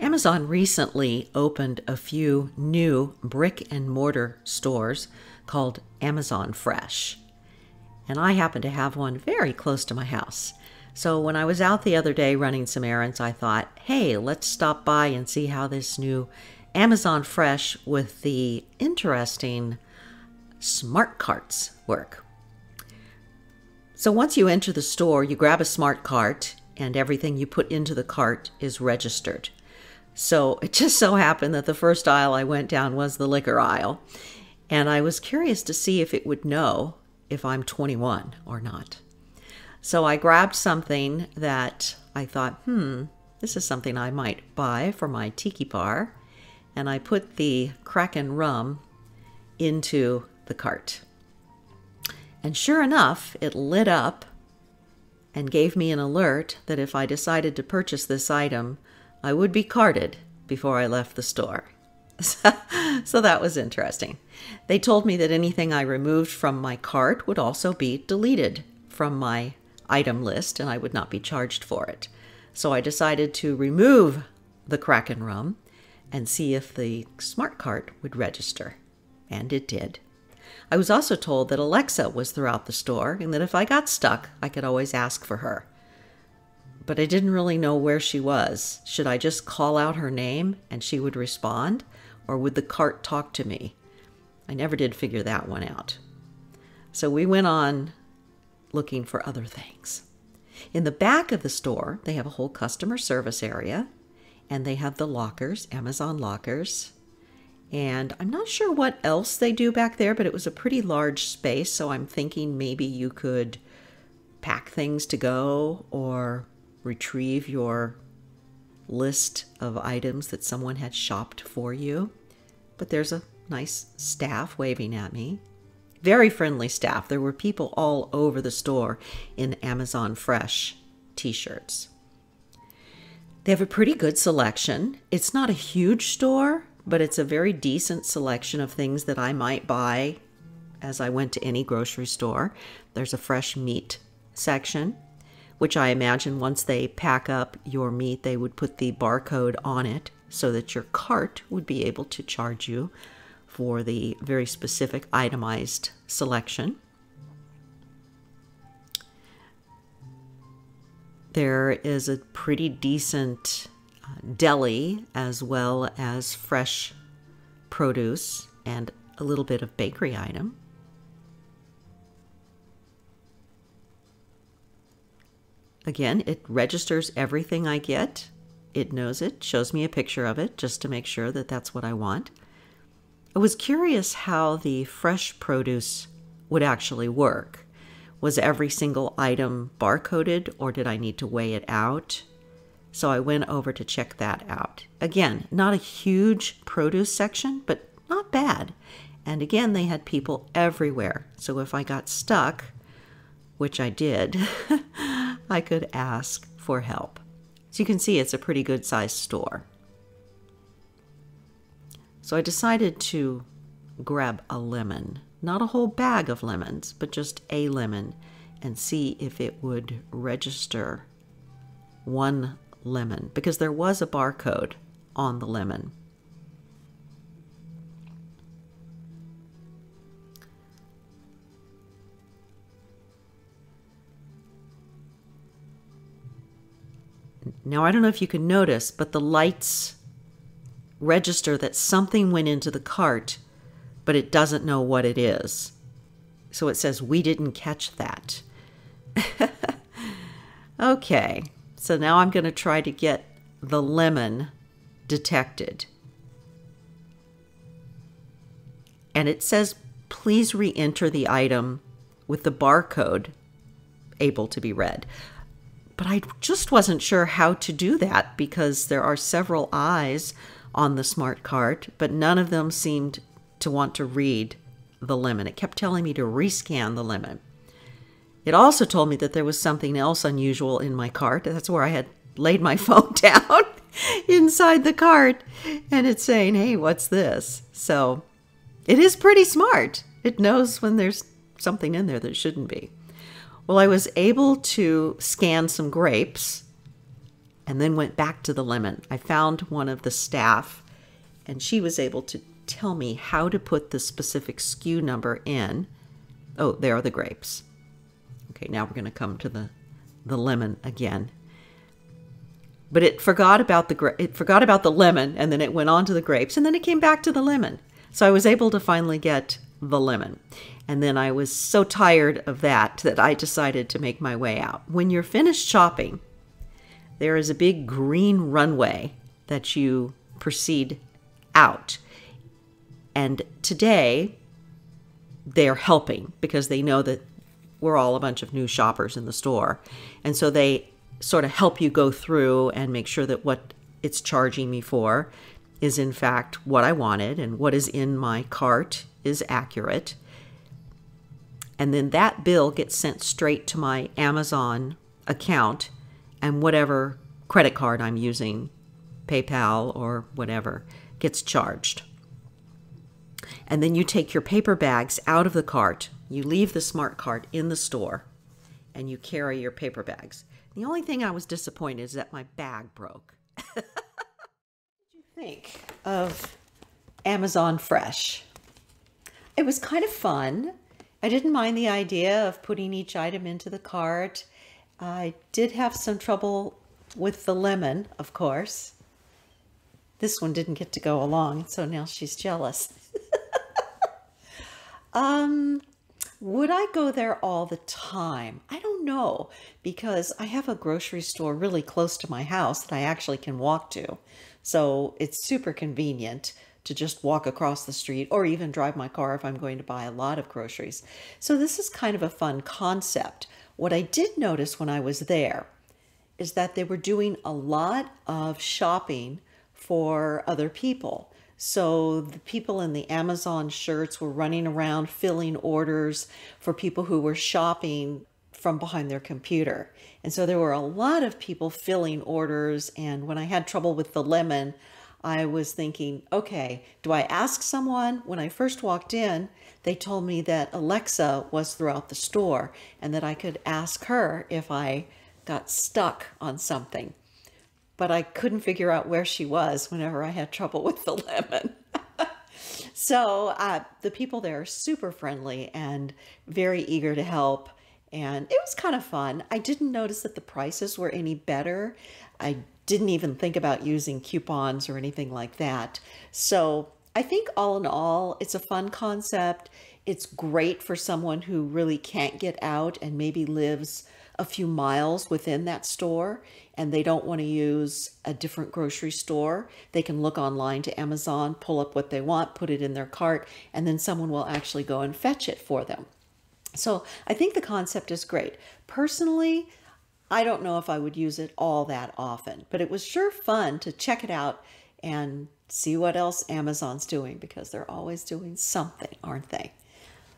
Amazon recently opened a few new brick and mortar stores called Amazon Fresh. And I happen to have one very close to my house. So when I was out the other day running some errands, I thought, hey, let's stop by and see how this new Amazon Fresh with the interesting smart carts work. So once you enter the store, you grab a smart cart, and everything you put into the cart is registered. So it just so happened that the first aisle I went down was the liquor aisle. And I was curious to see if it would know if I'm 21 or not. So I grabbed something that I thought, hmm, this is something I might buy for my tiki bar. And I put the Kraken rum into the cart. And sure enough, it lit up and gave me an alert that if I decided to purchase this item, I would be carded before I left the store. so that was interesting. They told me that anything I removed from my cart would also be deleted from my item list and I would not be charged for it. So I decided to remove the Kraken rum and see if the smart cart would register. And it did. I was also told that Alexa was throughout the store and that if I got stuck, I could always ask for her. But I didn't really know where she was. Should I just call out her name and she would respond? Or would the cart talk to me? I never did figure that one out. So we went on looking for other things. In the back of the store, they have a whole customer service area and they have the lockers, Amazon lockers. And I'm not sure what else they do back there, but it was a pretty large space. So I'm thinking maybe you could pack things to go or retrieve your list of items that someone had shopped for you. But there's a nice staff waving at me. Very friendly staff. There were people all over the store in Amazon Fresh t shirts. They have a pretty good selection. It's not a huge store, but it's a very decent selection of things that I might buy as I went to any grocery store. There's a fresh meat section, which I imagine once they pack up your meat, they would put the barcode on it so that your cart would be able to charge you for the very specific itemized selection. There is a pretty decent uh, deli as well as fresh produce and a little bit of bakery item. Again, it registers everything I get. It knows it, shows me a picture of it just to make sure that that's what I want. I was curious how the fresh produce would actually work. Was every single item barcoded or did I need to weigh it out? So I went over to check that out. Again, not a huge produce section, but not bad. And again, they had people everywhere. So if I got stuck, which I did, I could ask for help. So you can see it's a pretty good sized store. So I decided to grab a lemon, not a whole bag of lemons, but just a lemon, and see if it would register one lemon because there was a barcode on the lemon. Now, I don't know if you can notice, but the lights register that something went into the cart, but it doesn't know what it is. So it says, We didn't catch that. okay, so now I'm going to try to get the lemon detected. And it says, Please re enter the item with the barcode able to be read. But I just wasn't sure how to do that because there are several eyes on the smart cart, but none of them seemed to want to read the lemon. It kept telling me to rescan the lemon. It also told me that there was something else unusual in my cart. That's where I had laid my phone down inside the cart. And it's saying, hey, what's this? So it is pretty smart. It knows when there's something in there that shouldn't be. Well, I was able to scan some grapes and then went back to the lemon. I found one of the staff, and she was able to tell me how to put the specific SKU number in. Oh, there are the grapes. Okay, now we're going to come to the the lemon again. But it forgot about the it forgot about the lemon and then it went on to the grapes and then it came back to the lemon. So I was able to finally get the lemon. And then I was so tired of that that I decided to make my way out. When you're finished shopping, there is a big green runway that you proceed out. And today, they're helping because they know that we're all a bunch of new shoppers in the store. And so they sort of help you go through and make sure that what it's charging me for is in fact what I wanted and what is in my cart is accurate. And then that bill gets sent straight to my Amazon account and whatever credit card I'm using, PayPal or whatever, gets charged. And then you take your paper bags out of the cart. You leave the smart cart in the store and you carry your paper bags. The only thing I was disappointed is that my bag broke. what did you think of Amazon Fresh? It was kind of fun. I didn't mind the idea of putting each item into the cart. I did have some trouble with the lemon, of course. This one didn't get to go along, so now she's jealous. um, would I go there all the time? I don't know because I have a grocery store really close to my house that I actually can walk to. So it's super convenient to just walk across the street or even drive my car if I'm going to buy a lot of groceries. So this is kind of a fun concept. What I did notice when I was there is that they were doing a lot of shopping for other people. So the people in the Amazon shirts were running around filling orders for people who were shopping from behind their computer. And so there were a lot of people filling orders. And when I had trouble with the lemon, I was thinking, okay, do I ask someone? When I first walked in, they told me that Alexa was throughout the store and that I could ask her if I got stuck on something. But I couldn't figure out where she was whenever I had trouble with the lemon. so uh, the people there are super friendly and very eager to help. And it was kind of fun. I didn't notice that the prices were any better. I didn't even think about using coupons or anything like that. So I think all in all, it's a fun concept. It's great for someone who really can't get out and maybe lives a few miles within that store and they don't want to use a different grocery store. They can look online to Amazon, pull up what they want, put it in their cart, and then someone will actually go and fetch it for them. So I think the concept is great. Personally, I don't know if I would use it all that often, but it was sure fun to check it out and see what else Amazon's doing because they're always doing something, aren't they?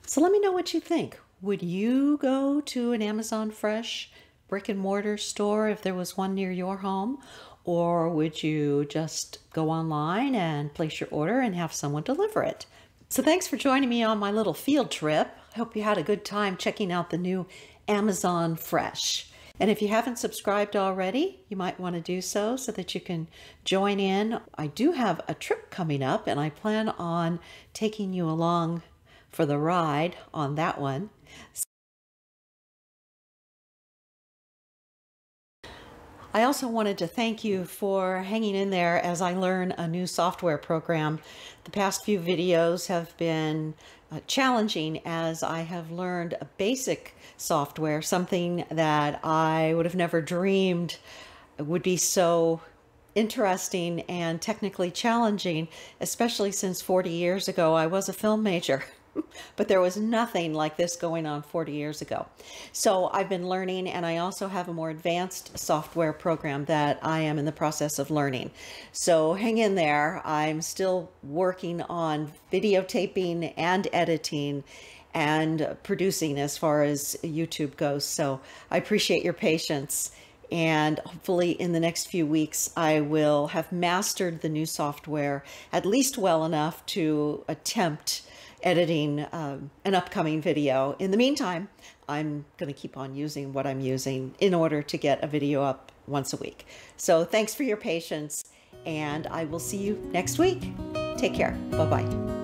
So let me know what you think. Would you go to an Amazon Fresh brick and mortar store if there was one near your home? Or would you just go online and place your order and have someone deliver it? So thanks for joining me on my little field trip. I hope you had a good time checking out the new Amazon Fresh. And if you haven't subscribed already, you might want to do so so that you can join in. I do have a trip coming up and I plan on taking you along for the ride on that one. I also wanted to thank you for hanging in there as I learn a new software program. The past few videos have been uh, challenging as I have learned a basic software, something that I would have never dreamed would be so interesting and technically challenging, especially since 40 years ago I was a film major. but there was nothing like this going on 40 years ago. So I've been learning and I also have a more advanced software program that I am in the process of learning. So hang in there. I'm still working on videotaping and editing and producing as far as YouTube goes. So I appreciate your patience and hopefully in the next few weeks I will have mastered the new software at least well enough to attempt editing um, an upcoming video. In the meantime, I'm going to keep on using what I'm using in order to get a video up once a week. So thanks for your patience, and I will see you next week. Take care. Bye bye.